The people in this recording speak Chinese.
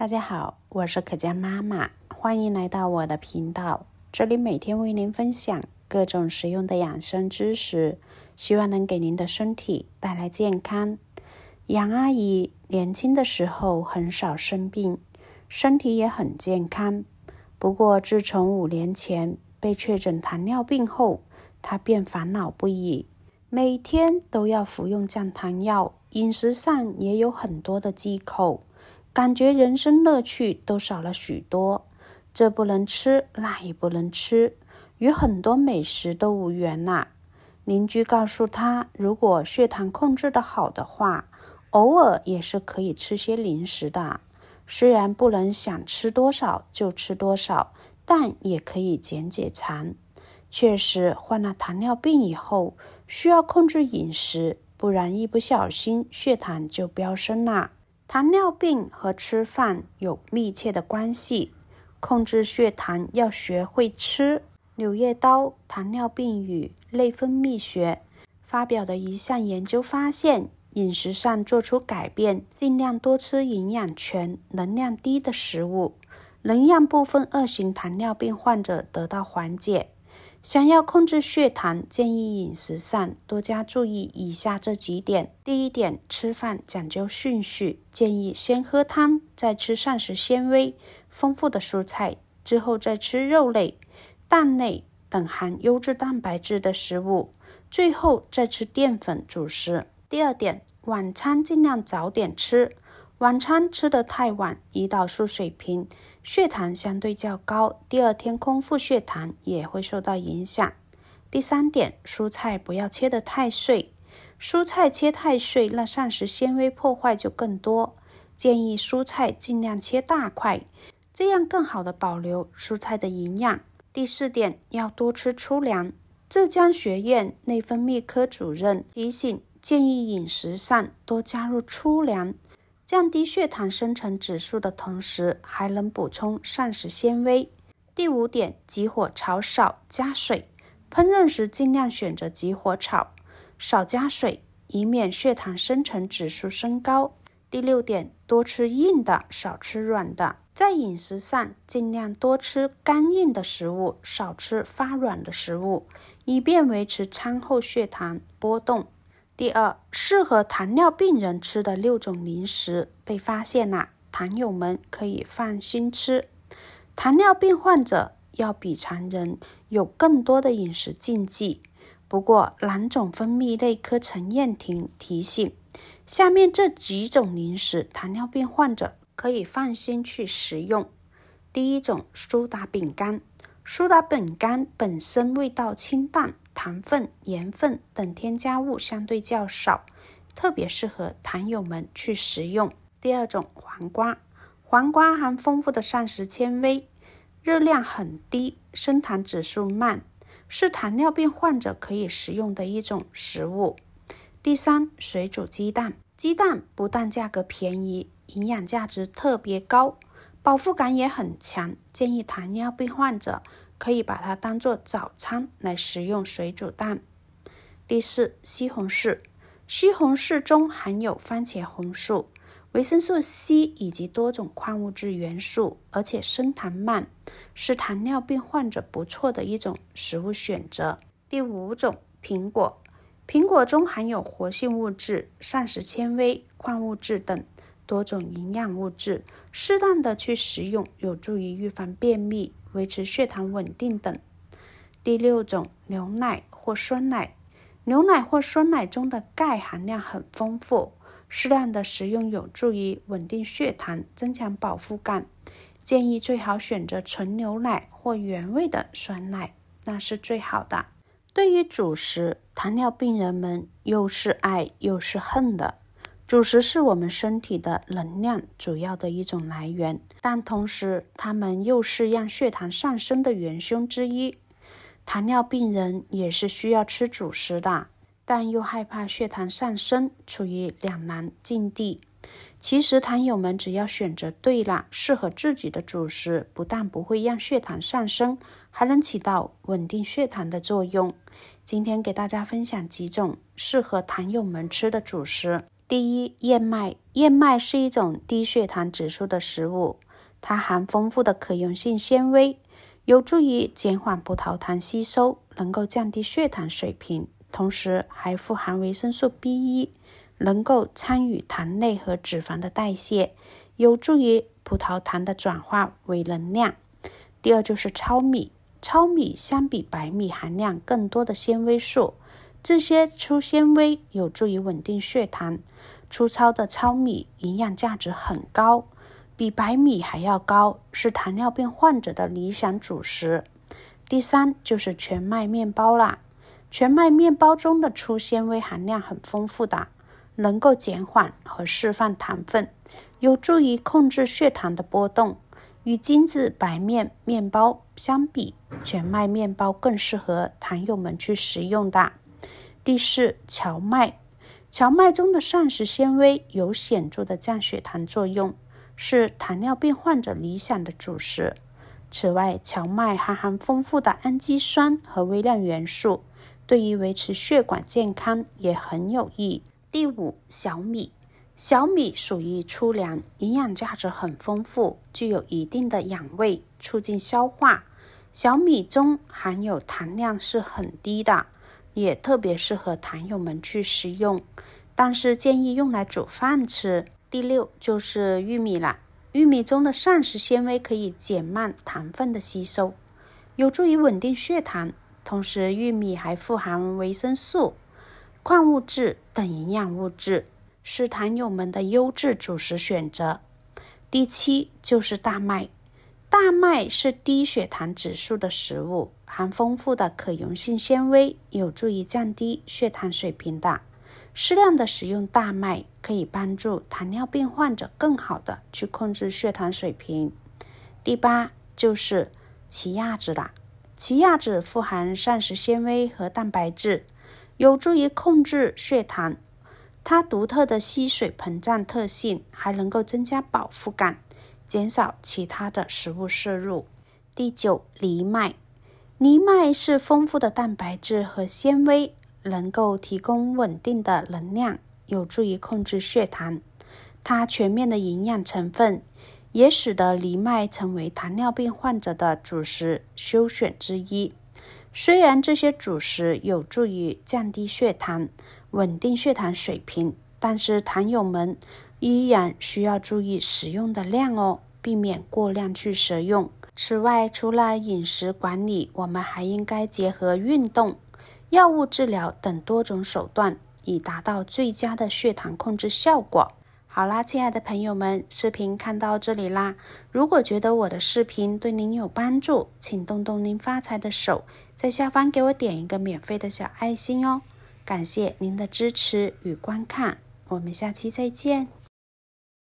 大家好，我是可佳妈妈，欢迎来到我的频道。这里每天为您分享各种实用的养生知识，希望能给您的身体带来健康。杨阿姨年轻的时候很少生病，身体也很健康。不过自从五年前被确诊糖尿病后，她便烦恼不已，每天都要服用降糖药，饮食上也有很多的忌口。感觉人生乐趣都少了许多，这不能吃，那也不能吃，与很多美食都无缘呐。邻居告诉他，如果血糖控制的好的话，偶尔也是可以吃些零食的。虽然不能想吃多少就吃多少，但也可以减减馋。确实，患了糖尿病以后，需要控制饮食，不然一不小心血糖就飙升了。糖尿病和吃饭有密切的关系，控制血糖要学会吃。《柳叶刀：糖尿病与内分泌学》发表的一项研究发现，饮食上做出改变，尽量多吃营养全、能量低的食物，能让部分二型糖尿病患者得到缓解。想要控制血糖，建议饮食上多加注意以下这几点：第一点，吃饭讲究顺序，建议先喝汤，再吃膳食纤维丰富的蔬菜，之后再吃肉类、蛋类等含优质蛋白质的食物，最后再吃淀粉主食。第二点，晚餐尽量早点吃。晚餐吃得太晚，胰岛素水平、血糖相对较高，第二天空腹血糖也会受到影响。第三点，蔬菜不要切得太碎，蔬菜切太碎，那膳食纤维破坏就更多。建议蔬菜尽量切大块，这样更好的保留蔬菜的营养。第四点，要多吃粗粮。浙江学院内分泌科主任提醒，建议饮食上多加入粗粮。降低血糖生成指数的同时，还能补充膳食纤维。第五点，急火炒少加水，烹饪时尽量选择急火炒，少加水，以免血糖生成指数升高。第六点，多吃硬的，少吃软的。在饮食上，尽量多吃干硬的食物，少吃发软的食物，以便维持餐后血糖波动。第二，适合糖尿病人吃的六种零食被发现了，糖友们可以放心吃。糖尿病患者要比常人有更多的饮食禁忌。不过，囊肿分泌内科陈燕婷提醒，下面这几种零食，糖尿病患者可以放心去食用。第一种，苏打饼干。苏打饼干本身味道清淡。糖分、盐分等添加物相对较少，特别适合糖友们去食用。第二种，黄瓜，黄瓜含丰富的膳食纤维，热量很低，升糖指数慢，是糖尿病患者可以食用的一种食物。第三，水煮鸡蛋，鸡蛋不但价格便宜，营养价值特别高，饱腹感也很强，建议糖尿病患者。可以把它当做早餐来食用水煮蛋。第四，西红柿，西红柿中含有番茄红素、维生素 C 以及多种矿物质元素，而且升糖慢，是糖尿病患者不错的一种食物选择。第五种，苹果，苹果中含有活性物质、膳食纤维、矿物质等多种营养物质，适当的去食用，有助于预防便秘。维持血糖稳定等。第六种，牛奶或酸奶。牛奶或酸奶中的钙含量很丰富，适量的食用有助于稳定血糖，增强饱腹感。建议最好选择纯牛奶或原味的酸奶，那是最好的。对于主食，糖尿病人们又是爱又是恨的。主食是我们身体的能量主要的一种来源，但同时它们又是让血糖上升的元凶之一。糖尿病人也是需要吃主食的，但又害怕血糖上升，处于两难境地。其实，糖友们只要选择对了，适合自己的主食，不但不会让血糖上升，还能起到稳定血糖的作用。今天给大家分享几种适合糖友们吃的主食。第一，燕麦。燕麦是一种低血糖指数的食物，它含丰富的可溶性纤维，有助于减缓葡萄糖吸收，能够降低血糖水平。同时还富含维生素 B1，能够参与糖类和脂肪的代谢，有助于葡萄糖的转化为能量。第二就是糙米，糙米相比白米含量更多的纤维素，这些粗纤维有助于稳定血糖。粗糙的糙米营养价值很高，比白米还要高，是糖尿病患者的理想主食。第三就是全麦面包啦，全麦面包中的粗纤维含量很丰富的，能够减缓和释放糖分，有助于控制血糖的波动。与精致白面面包相比，全麦面包更适合糖友们去食用的。第四，荞麦。荞麦中的膳食纤维有显著的降血糖作用，是糖尿病患者理想的主食。此外，荞麦还含丰富的氨基酸和微量元素，对于维持血管健康也很有益。第五，小米。小米属于粗粮，营养价值很丰富，具有一定的养胃、促进消化。小米中含有糖量是很低的。也特别适合糖友们去食用，但是建议用来煮饭吃。第六就是玉米了，玉米中的膳食纤维可以减慢糖分的吸收，有助于稳定血糖。同时，玉米还富含维生素、矿物质等营养物质，是糖友们的优质主食选择。第七就是大麦。大麦是低血糖指数的食物，含丰富的可溶性纤维，有助于降低血糖水平的。适量的食用大麦可以帮助糖尿病患者更好的去控制血糖水平。第八就是奇亚籽啦，奇亚籽富含膳食纤维和蛋白质，有助于控制血糖。它独特的吸水膨胀特性还能够增加饱腹感。减少其他的食物摄入。第九，藜麦。藜麦是丰富的蛋白质和纤维，能够提供稳定的能量，有助于控制血糖。它全面的营养成分也使得藜麦成为糖尿病患者的主食首选之一。虽然这些主食有助于降低血糖、稳定血糖水平，但是糖友们。依然需要注意食用的量哦，避免过量去食用。此外，除了饮食管理，我们还应该结合运动、药物治疗等多种手段，以达到最佳的血糖控制效果。好啦，亲爱的朋友们，视频看到这里啦。如果觉得我的视频对您有帮助，请动动您发财的手，在下方给我点一个免费的小爱心哦。感谢您的支持与观看，我们下期再见。